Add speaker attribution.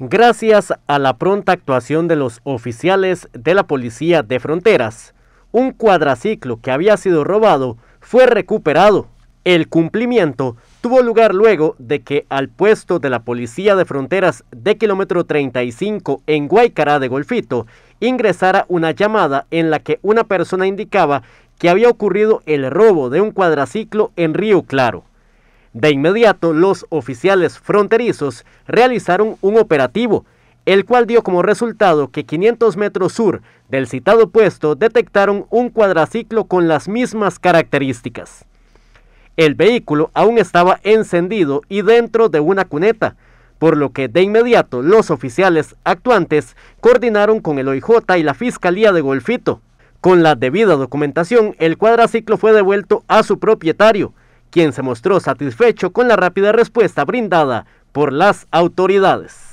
Speaker 1: Gracias a la pronta actuación de los oficiales de la Policía de Fronteras, un cuadraciclo que había sido robado fue recuperado. El cumplimiento tuvo lugar luego de que al puesto de la Policía de Fronteras de kilómetro 35 en Guaycará de Golfito ingresara una llamada en la que una persona indicaba que había ocurrido el robo de un cuadraciclo en Río Claro. De inmediato, los oficiales fronterizos realizaron un operativo, el cual dio como resultado que 500 metros sur del citado puesto detectaron un cuadraciclo con las mismas características. El vehículo aún estaba encendido y dentro de una cuneta, por lo que de inmediato los oficiales actuantes coordinaron con el OIJ y la Fiscalía de Golfito. Con la debida documentación, el cuadraciclo fue devuelto a su propietario, quien se mostró satisfecho con la rápida respuesta brindada por las autoridades.